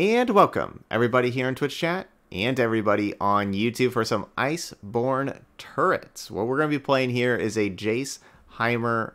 And welcome, everybody here in Twitch chat and everybody on YouTube for some Iceborn Turrets. What we're going to be playing here is a Jayce Heimer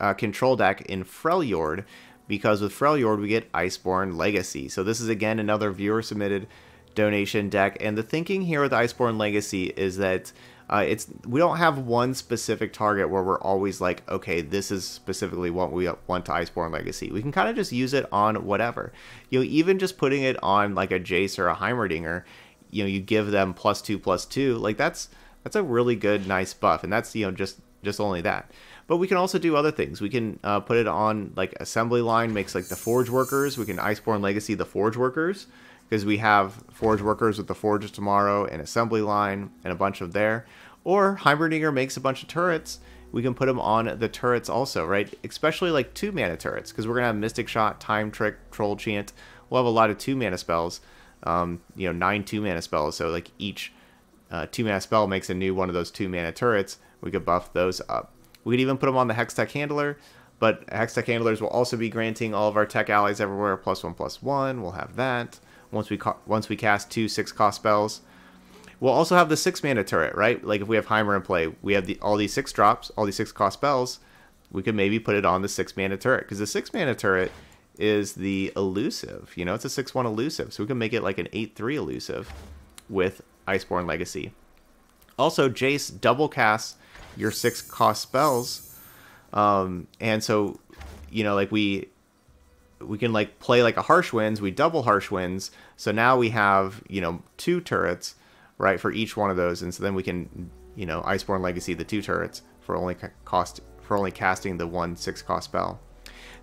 uh, control deck in Freljord, because with Freljord we get Iceborn Legacy. So this is again another viewer submitted donation deck, and the thinking here with Iceborn Legacy is that uh, it's we don't have one specific target where we're always like, okay, this is specifically what we want to Iceborn Legacy. We can kind of just use it on whatever. You know, even just putting it on like a Jayce or a Heimerdinger, you know, you give them plus two plus two, like that's that's a really good, nice buff, and that's you know just just only that. But we can also do other things. We can uh, put it on like assembly line, makes like the Forge Workers. We can Iceborn Legacy the Forge Workers because we have Forge Workers with the Forges tomorrow and assembly line and a bunch of there. Or Heimerdinger makes a bunch of turrets. We can put them on the turrets also, right? Especially like two mana turrets, because we're gonna have Mystic Shot, Time Trick, Troll Chant. We'll have a lot of two mana spells. Um, you know, nine two mana spells. So like each uh, two mana spell makes a new one of those two mana turrets. We could buff those up. We could even put them on the Hextech Handler, but Hextech Handlers will also be granting all of our tech allies everywhere plus one plus one. We'll have that once we once we cast two six cost spells. We'll also have the six mana turret, right? Like if we have Heimer in play, we have the, all these six drops, all these six cost spells. We could maybe put it on the six mana turret because the six mana turret is the elusive. You know, it's a six one elusive, so we can make it like an eight three elusive with Iceborn Legacy. Also, Jayce double casts your six cost spells, um, and so you know, like we we can like play like a harsh winds. We double harsh winds, so now we have you know two turrets right, for each one of those, and so then we can, you know, Iceborn Legacy the two turrets for only cost for only casting the one six cost spell.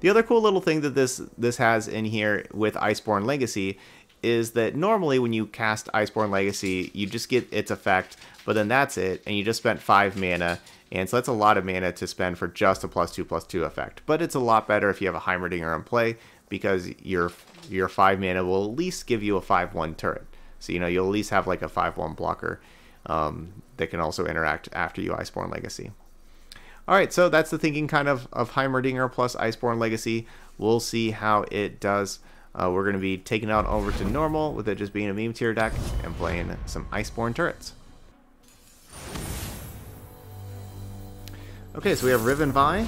The other cool little thing that this this has in here with Iceborn Legacy is that normally when you cast Iceborn Legacy, you just get its effect, but then that's it, and you just spent five mana, and so that's a lot of mana to spend for just a plus two plus two effect. But it's a lot better if you have a Heimerdinger in play because your your five mana will at least give you a five one turret. So, you know, you'll at least have like a 5-1 blocker um, that can also interact after you Iceborn Legacy. All right, so that's the thinking kind of of Heimerdinger plus Iceborn Legacy. We'll see how it does. Uh, we're going to be taking out over to normal with it just being a meme tier deck and playing some Iceborn turrets. Okay, so we have Riven Vi.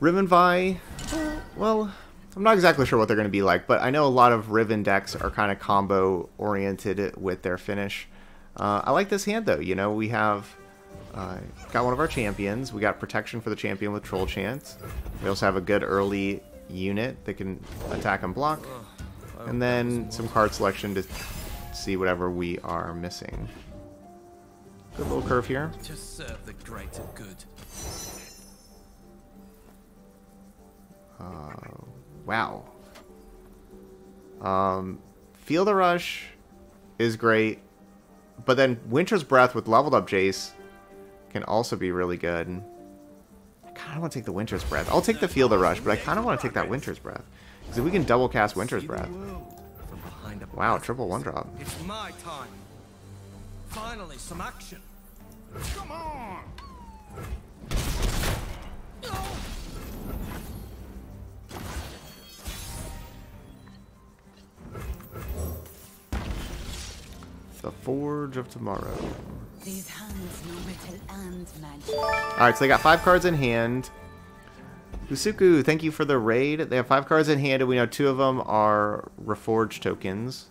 Riven Vi, well, I'm not exactly sure what they're going to be like, but I know a lot of Riven decks are kind of combo oriented with their finish. Uh, I like this hand though. You know, we have uh, got one of our champions. We got protection for the champion with Troll Chant. We also have a good early unit that can attack and block. And then some card selection to see whatever we are missing. Good little curve here. Serve the greater good. Uh, Wow. Um, Feel the Rush is great, but then Winter's Breath with leveled up Jayce can also be really good. I kind of want to take the Winter's Breath. I'll take the Feel the Rush, but I kind of want to take that Winter's Breath. Because if we can double cast Winter's Breath. Wow, triple one drop. It's my time. Finally, some action. Come on. The Forge of Tomorrow. These hands know metal and magic. Alright, so they got five cards in hand. Usuku, thank you for the raid. They have five cards in hand, and we know two of them are Reforged tokens.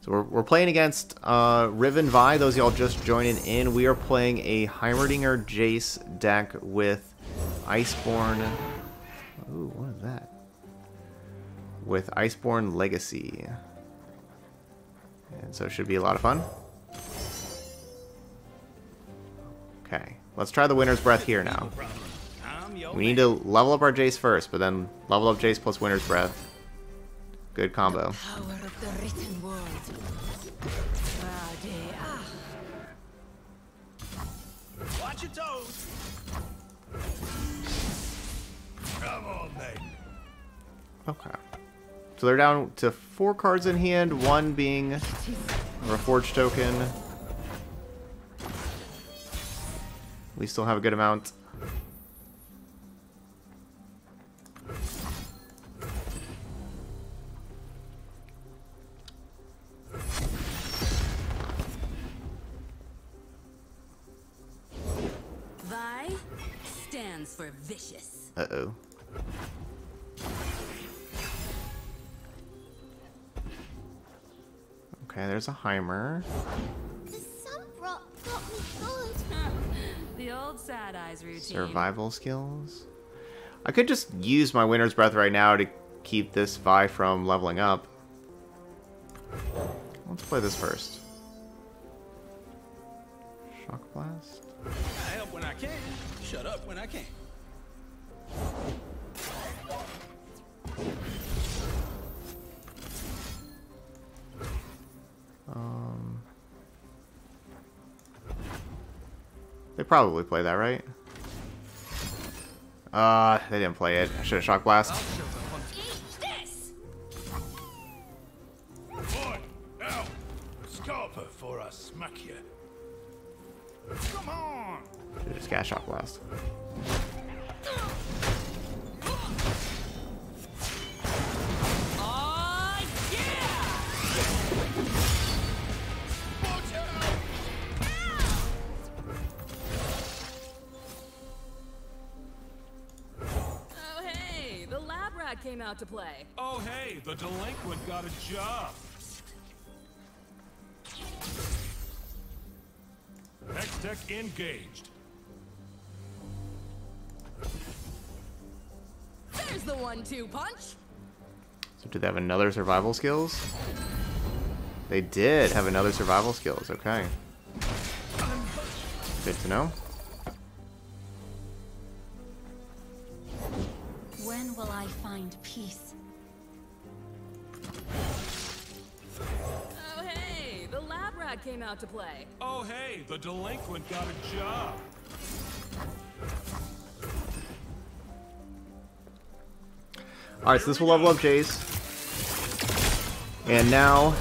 So we're, we're playing against uh, Riven Vi, those y'all just joining in. We are playing a Heimerdinger Jayce deck with Iceborn... Ooh, what is that? With Iceborn Legacy. And so it should be a lot of fun. Okay, let's try the Winter's Breath here now. We need to level up our Jayce first, but then level up Jayce plus Winter's Breath. Good combo. Watch your toes. Come on, mate. Okay. So they're down to four cards in hand, one being a Reforge token. We still have a good amount. Vi stands for vicious. Uh-oh. Okay, there's a Heimer. The sun brought got me good. the old sad eyes routine. Survival skills. I could just use my Winter's Breath right now to keep this Vi from leveling up. Let's play this first. Shock Blast. Um, they probably play that, right? Uh, they didn't play it. I should have Shock Blast. Smack you. Come on! Just gas Shock Blast. Out to play. Oh, hey, the delinquent got a job. Hextech engaged. There's the one-two punch. So did they have another survival skills? They did have another survival skills. Okay. Good to know. Out to play. Oh, hey, the delinquent got a job. Alright, so this will level up Jayce. And now,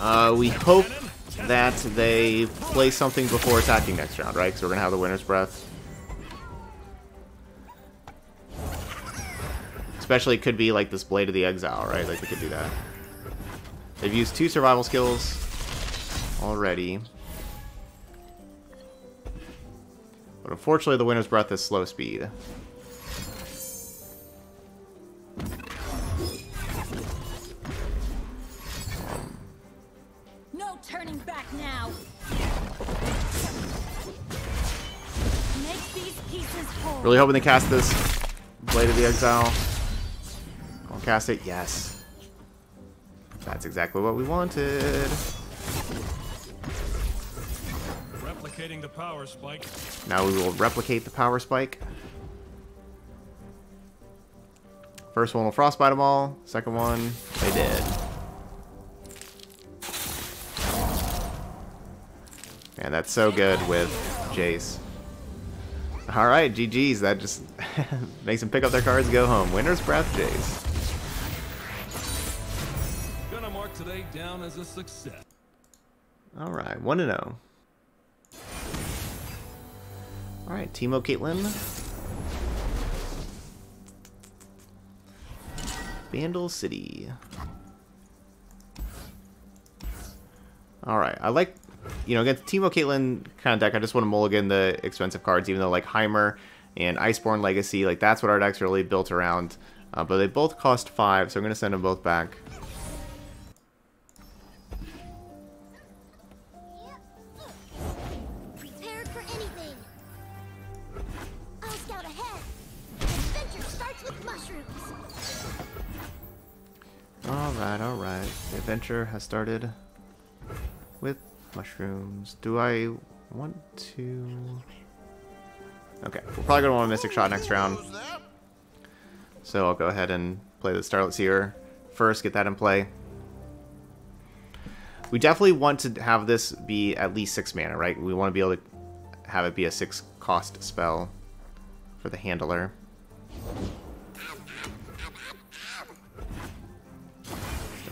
uh, we hope that they play something before attacking next round, right? Because we're going to have the Winter's Breath. Especially, it could be like this Blade of the Exile, right? Like, they could do that. They've used two survival skills already. But unfortunately, the Winter's Breath is slow speed. No turning back now. Make these pieces whole. Really hoping they cast this Blade of the Exile. I'll cast it. Yes. That's exactly what we wanted. The power spike. Now we will replicate the Power Spike. First one will Frostbite them all. Second one, they did. Man, that's so good with Jayce. Alright, GG's. That just makes them pick up their cards and go home. Winter's Breath, Jayce. Gonna mark today down as a success. Alright, 1 0. Alright, Teemo Caitlyn. Bandle City. Alright, I like, you know, against Teemo Caitlyn kind of deck, I just want to mulligan the expensive cards, even though like Heimer and Iceborn Legacy, like that's what our deck's really built around. Uh, but they both cost 5, so I'm going to send them both back. Alright, alright. The adventure has started with mushrooms. Do I want to... Okay, we're probably going to want a Mystic Shot next round. So I'll go ahead and play the Starlit Seer first, get that in play. We definitely want to have this be at least 6 mana, right? We want to be able to have it be a 6 cost spell for the Handler.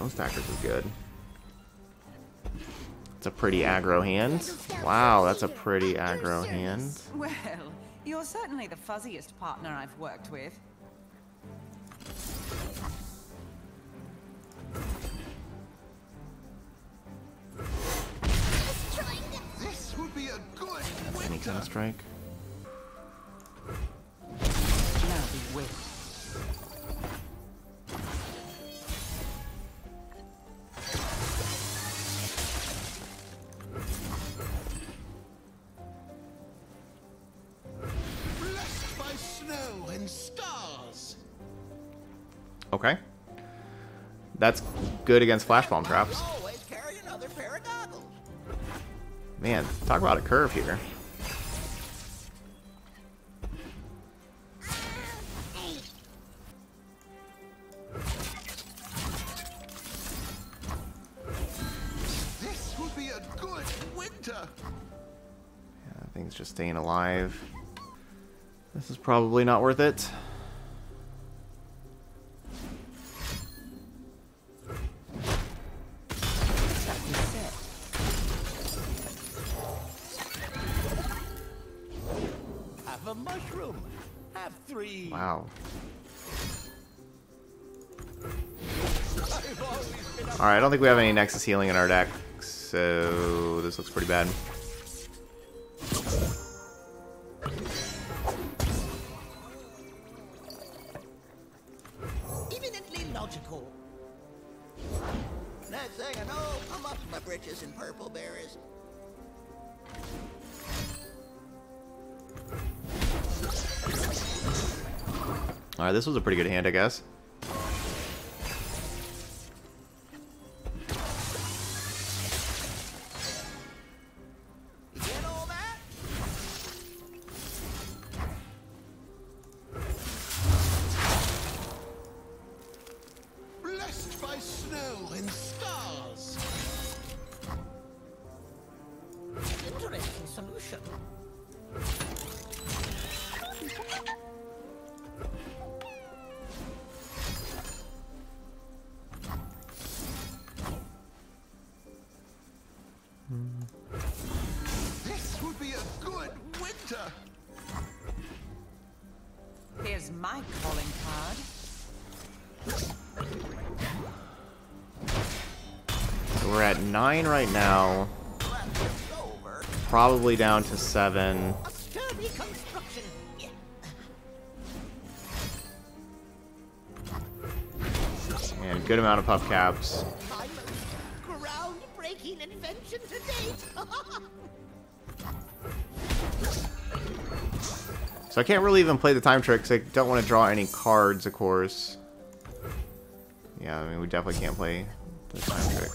Stone Stackers is good. It's a pretty aggro hand. Wow, that's a pretty aggro hand. Well, you're certainly the fuzziest partner I've worked with. Just trying to This would be a good Any kind of strike. Okay. That's good against flash bomb traps. Always carry another pair of goggles. Man, talk about a curve here. Hey, This would be a good winter. Yeah, thing's just staying alive. This is probably not worth it. Think we have any Nexus healing in our deck, so this looks pretty bad. eminently logical. Next thing I know, I'm up my britches in purple berries. Alright, this was a pretty good hand, I guess. Here's my calling card. So we're at 9 right now, Glad it's over. probably down to 7. A sturdy construction. Yeah. And a good amount of puff caps. So I can't really even play the time trick 'cause I don't want to draw any cards, of course. Yeah, I mean, we definitely can't play the time trick.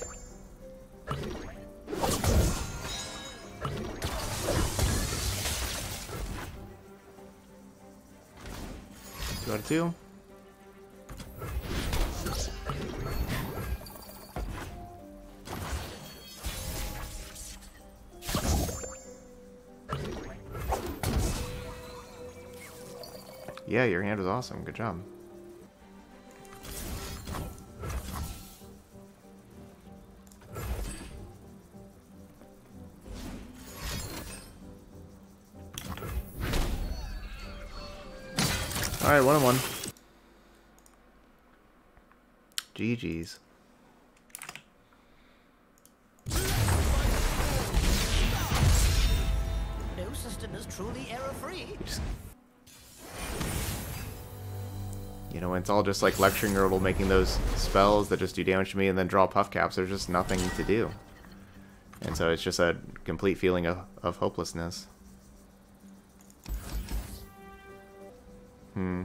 Of two. Yeah, your hand was awesome. Good job. All right, one on one. GG's. No system is truly error-free. You know, it's all just like lecturing Yordle making those spells that just do damage to me and then draw puff caps. There's just nothing to do. And so it's just a complete feeling of, of hopelessness. Hmm.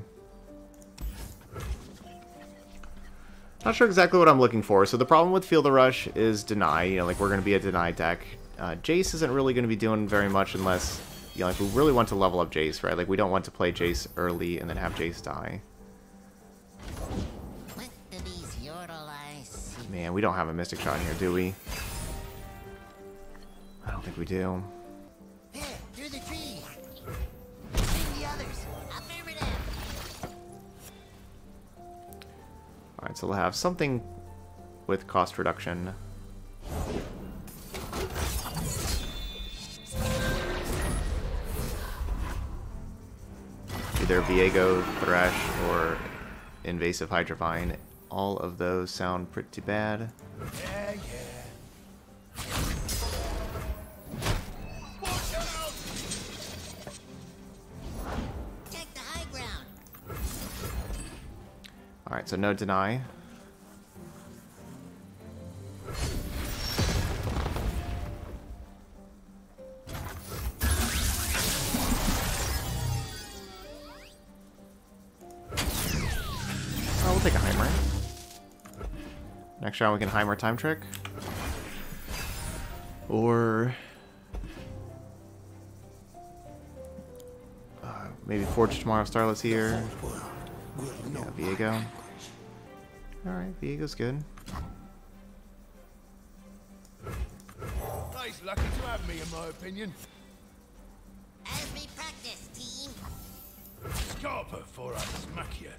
Not sure exactly what I'm looking for. So the problem with Feel the Rush is deny. You know, like we're going to be a deny deck. Uh, Jayce isn't really going to be doing very much unless, you know, like we really want to level up Jayce, right? Like we don't want to play Jayce early and then have Jayce die. Man, we don't have a Mystic Shot in here, do we? I don't think we do. There, through the tree. The others. Affirmative. Alright, so we'll have something with cost reduction. Either Viego, Thresh, or Invasive Hydrovine. All of those sound pretty bad. Yeah, yeah. Take the high ground. Alright, so no deny. Next round we can Heimer time trick. Or uh, maybe Forge Tomorrow Starlit Seer. Yeah, Viego. Alright, Viego's good. Nice lucky to have me, in my opinion. As we practice, team. Scarper for I smack you.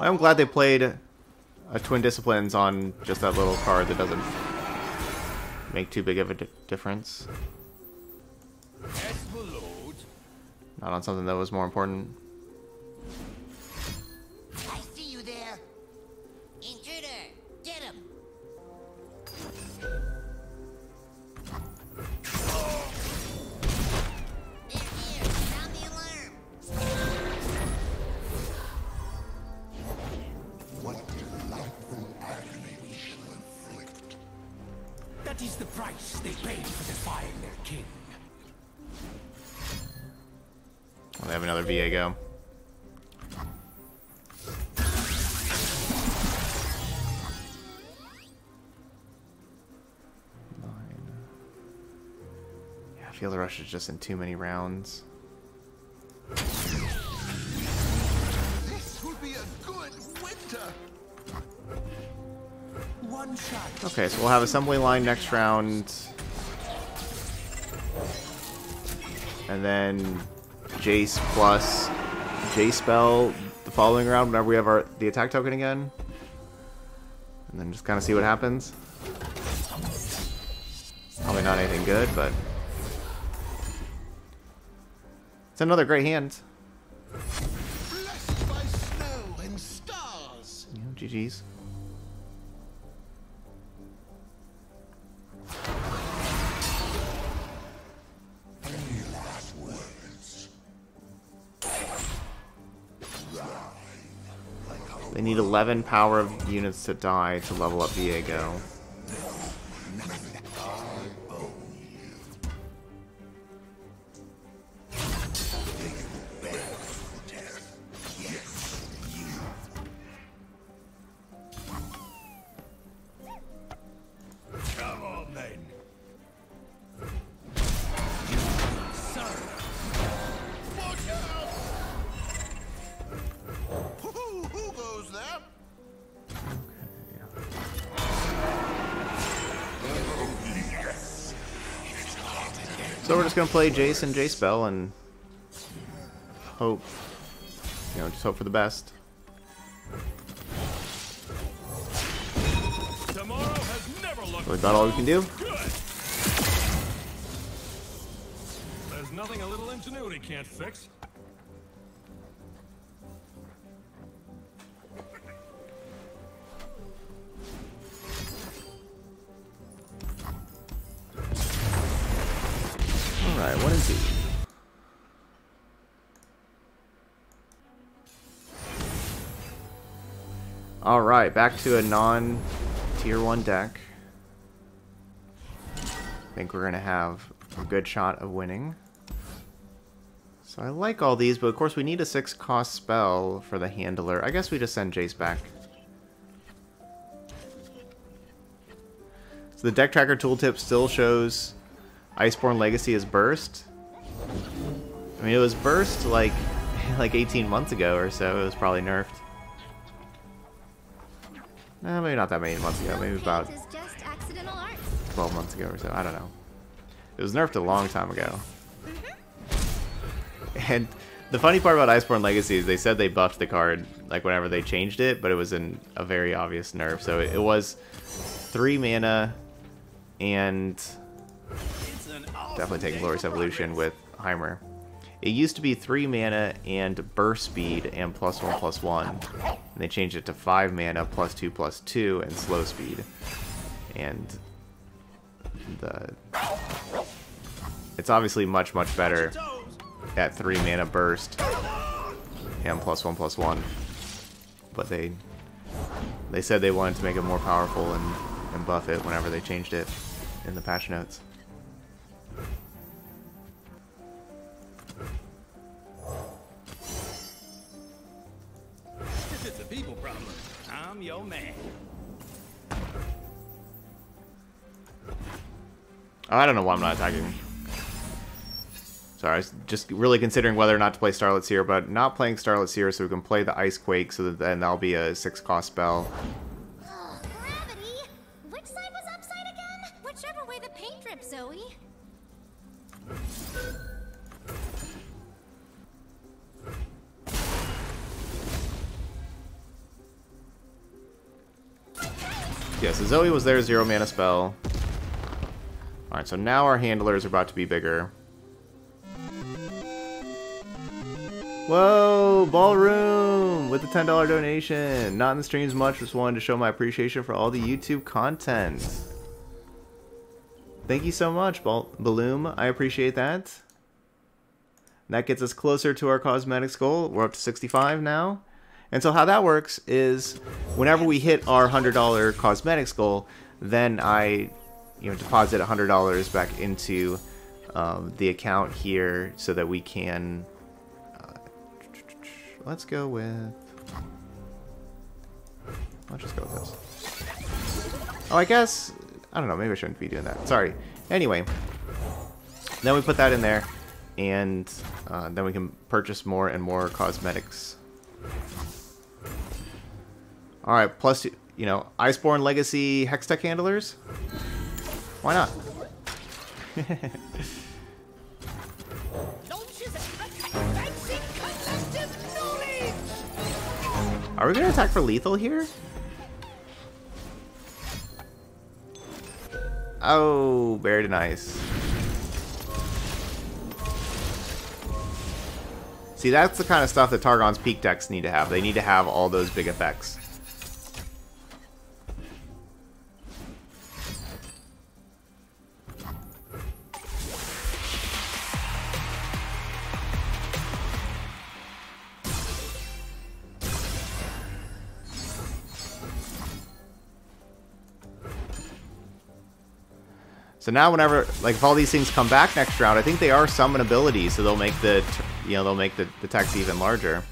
I'm glad they played a Twin Disciplines on just that little card that doesn't make too big of a di difference. Yes, my lord. Not on something that was more important. They paid for defying their king. Well, they have another Viego. Nine. Yeah, I feel the rush is just in too many rounds. This will be a good winter. One shot. Okay, so we'll have assembly line next round. And then Jayce plus J spell the following round whenever we have our the attack token again. And then just kind of see what happens. Probably not anything good, but it's another great hand. Blessed by snow and stars. You GG's. 11 power of units to die to level up Viego. Gonna play Jayce and J spell and hope, you know, just hope for the best. Really about all we can do. There's nothing a little ingenuity can't fix. Alright, back to a non tier 1 deck. I think we're going to have a good shot of winning. So I like all these, but of course we need a 6 cost spell for the handler. I guess we just send Jayce back. So the deck tracker tooltip still shows Iceborn Legacy as burst. I mean, it was burst like like 18 months ago or so. It was probably nerfed. No, maybe not that many months ago. Maybe about Paint is just accidental art. 12 months ago or so. I don't know. It was nerfed a long time ago. Mm-hmm. And the funny part about Iceborn Legacy is they said they buffed the card like whenever they changed it, but it was in a very obvious nerf. So it, it was three mana and It's an awesome definitely taking Glorious Evolution with Heimer. It used to be 3 mana and burst speed and plus 1 plus 1. And they changed it to 5 mana plus 2 plus 2 and slow speed. And the it's obviously much much better at 3 mana burst and plus 1 plus 1. But they they said they wanted to make it more powerful and and buff it whenever they changed it in the patch notes. I'm your man. Oh, I don't know why I'm not attacking. Sorry, I was just really considering whether or not to play Starlit Seer, but not playing Starlit Seer so we can play the Ice Quake, so that then that'll be a 6 cost spell. Was zero mana spell. Alright, so now our handlers are about to be bigger. Whoa, ballroom with the $10 donation. Not in the streams much, just wanted to show my appreciation for all the YouTube content. Thank you so much, Bal Balloom. I appreciate that. That gets us closer to our cosmetics goal. We're up to 65 now. And so how that works is whenever we hit our $100 cosmetics goal, then I you know, deposit $100 back into um, the account here so that we can... Uh, let's go with... Let's just go with this. Oh, I guess... I don't know, maybe I shouldn't be doing that. Sorry. Anyway, then we put that in there, and uh, then we can purchase more and more cosmetics. Alright, plus, you know, Iceborn Legacy Hextech Handlers? Why not? Are we gonna attack for lethal here? Oh, very nice. See, that's the kind of stuff that Targon's peak decks need to have. They need to have all those big effects. So now whenever, like, if all these things come back next round, I think they are summon abilities, so they'll make the, you know, they'll make the, the text even larger.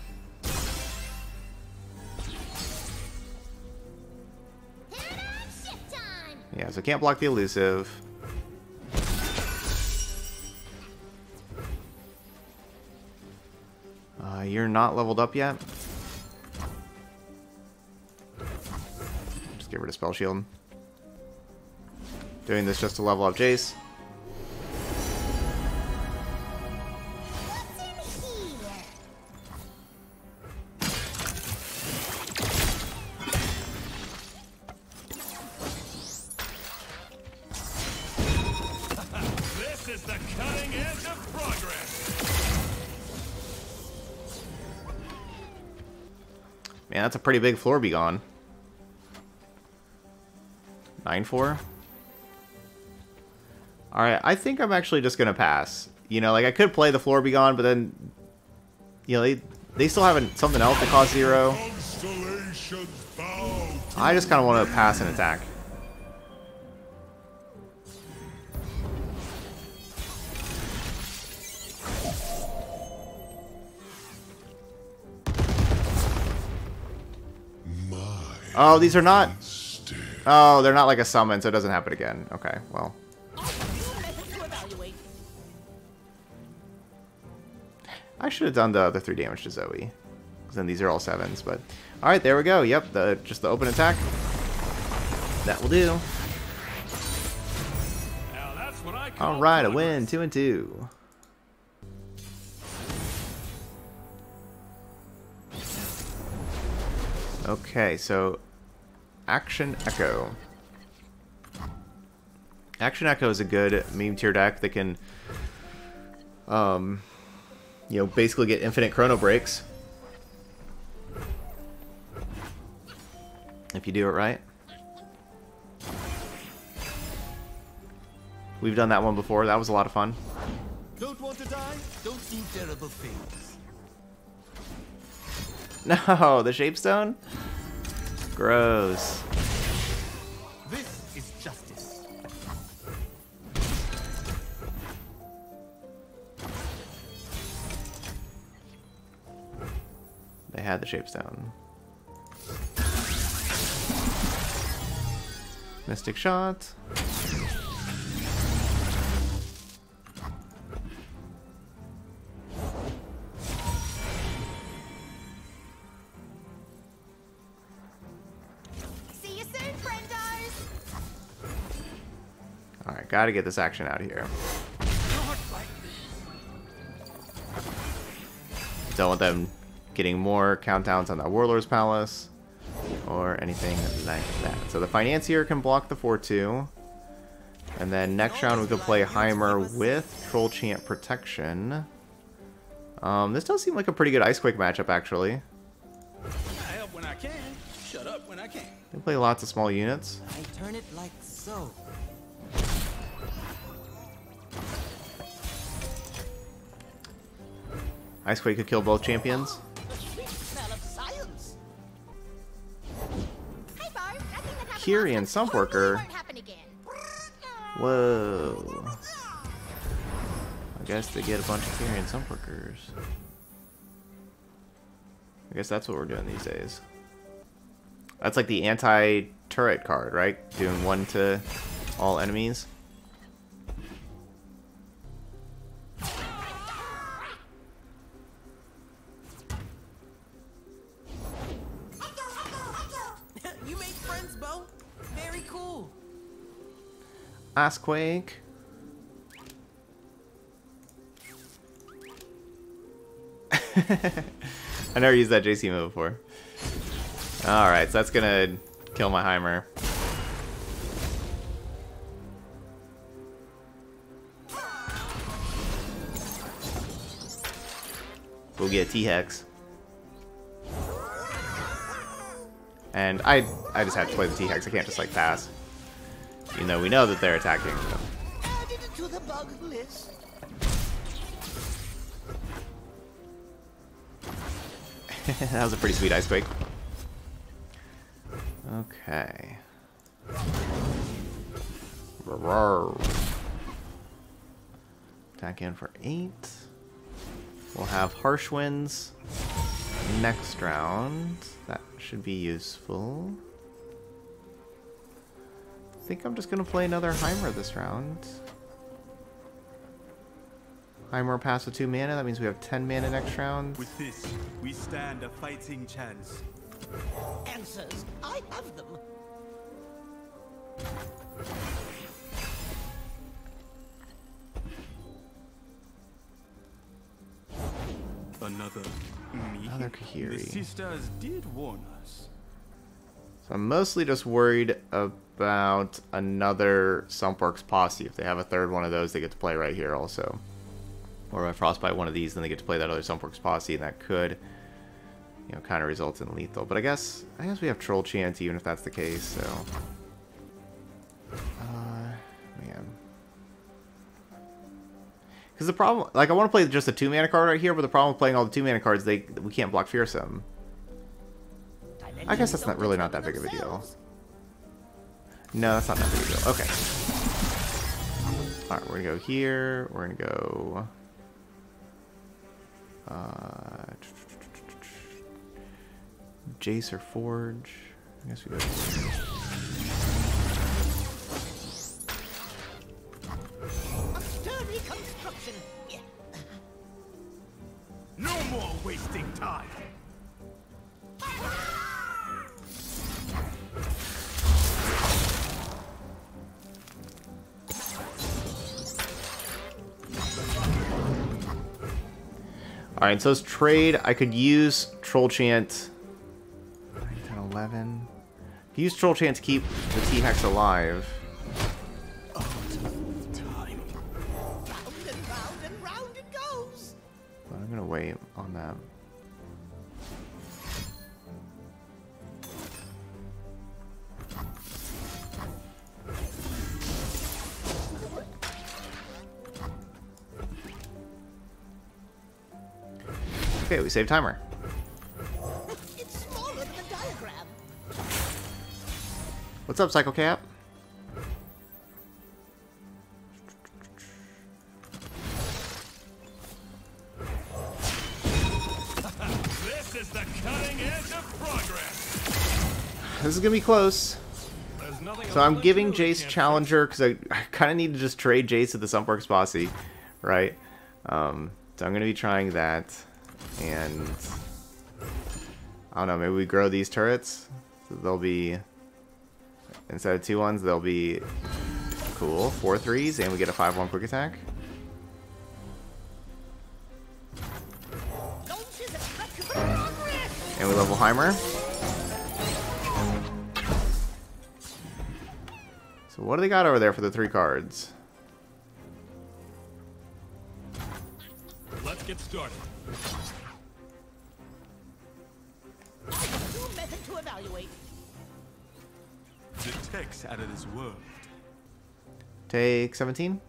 Yeah, so can't block the elusive. Uh, you're not leveled up yet. Just get rid of Spell Shield. Doing this just to level up Jayce. This is the cutting edge of progress. Man, that's a pretty big floor be gone. 9-4? Alright, I think I'm actually just gonna pass. You know, like, I could play the floor be gone, but then... You know, they, they still have something else that costs zero. I just kind of want to pass an attack. Oh, these are not... Oh, they're not like a summon, so it doesn't happen again. Okay, well. I should have done the other three damage to Zoe. 'Cause then these are all sevens, but... Alright, there we go. Yep, the just the open attack. That will do. Now that's what I call Alright, a win. Two and two. Okay, so... Akshan Ekko. Akshan Ekko is a good meme tier deck that can... Um... You know, basically get infinite chrono breaks. If you do it right. We've done that one before. That was a lot of fun. Don't want to die? Don't do terrible things. No, the Shapestone? Gross. The shapestone. Mystic shot. See you soon, friendos! Alright, gotta get this Akshan out of here. Don't want them getting more countdowns on that Warlord's Palace or anything like that. So the Financier can block the 4-2. And then next round we could play Heimer with Troll Chant Protection. Um, this does seem like a pretty good Icequake matchup, actually. I help when I can. Shut up when I can. They play lots of small units. I turn it like so. Icequake could kill both champions. Kiri and happen again. Whoa. I guess they get a bunch of Kyrian Sumpworkers. I guess that's what we're doing these days. That's like the anti-turret card, right? Doing one to all enemies. Assquake. I never used that JC move before. Alright, so that's gonna kill my Heimer. We'll get T-Hex. And I I just have to play the T-Hex, I can't just like pass. Even though we know that they're attacking. Added to the bug list. that was a pretty sweet ice quake. Okay. Attack in for eight. We'll have harsh winds next round. That should be useful. I think I'm just gonna play another Heimer this round. Heimer passed with two mana. That means we have ten mana next round. With this, we stand a fighting chance. Answers. I have them. Another me. Another The sisters did warn us. So I'm mostly just worried about another Sumpworks posse. If they have a third one of those, they get to play right here also. Or if I frostbite one of these, then they get to play that other Sumpworks posse, and that could, you know, kind of result in lethal. But I guess, I guess we have Troll Chant even if that's the case. So, uh, man, because the problem, like, I want to play just a two mana card right here, but the problem with playing all the two mana cards, they we can't block Fearsome. I guess that's not really not that big of a deal. No, that's not that big of a deal. Okay. Alright, we're gonna go here. We're gonna go. Uh, Jayce or Forge. I guess we go. Alright, so it's trade. I could use Troll Chant. 9, 10, 11. You use Troll Chant to keep the T Hex alive. Okay, we save timer. It's smaller than a diagram. What's up, Psycho Cap? This is the cutting edge of progress. This is gonna be close. There's nothing a So I'm giving Jayce Challenger because I, I kind of need to just trade Jayce to the Sunworks Bossy, right? Um, so I'm gonna be trying that, and I don't know. Maybe we grow these turrets. So they'll be instead of two ones, they'll be cool four threes, and we get a five one quick attack. And we level Heimer. So what do they got over there for the three cards? Let's get started. Evaluate. The text out of this world. Take 17.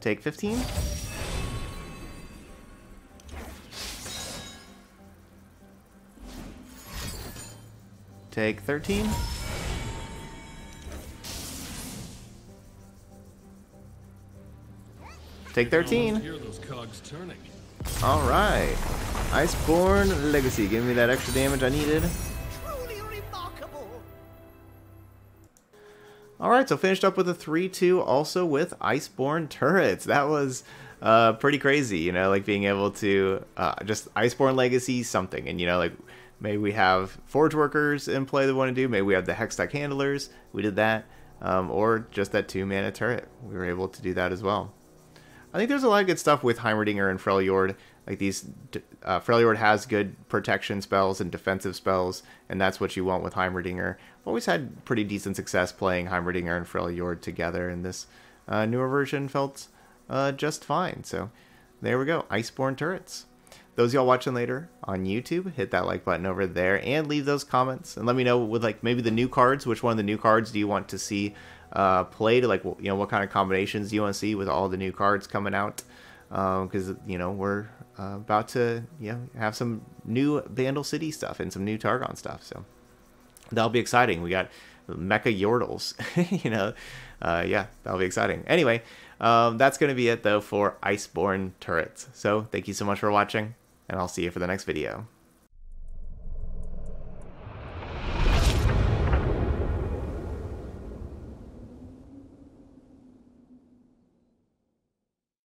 Take 15. Take 13. Take 13. Hear those cogs turning. Alright. Iceborn Legacy. Give me that extra damage I needed. Truly remarkable. Alright, so finished up with a 3-2 also with Iceborn turrets. That was uh, pretty crazy, you know, like being able to uh, just Iceborn Legacy something. And, you know, like maybe we have Forge Workers in play that we want to do. Maybe we have the Hextech Handlers. We did that. Um, or just that 2-mana turret. We were able to do that as well. I think there's a lot of good stuff with Heimerdinger and Freljord. Like these, uh, Freljord has good protection spells and defensive spells, and that's what you want with Heimerdinger. I've always had pretty decent success playing Heimerdinger and Freljord together, and this uh, newer version felt uh, just fine. So there we go, Iceborn turrets. Those y'all watching later on YouTube, hit that like button over there and leave those comments and let me know with like maybe the new cards. Which one of the new cards do you want to see uh, played? Like you know what kind of combinations you want to see with all the new cards coming out? Because you know we're uh, about to you know have some new Bandle City stuff and some new Targon stuff. So that'll be exciting. We got Mecha Yordles, you know, uh, yeah, that'll be exciting. Anyway, um, that's going to be it though for Iceborn turrets. So thank you so much for watching, and I'll see you for the next video.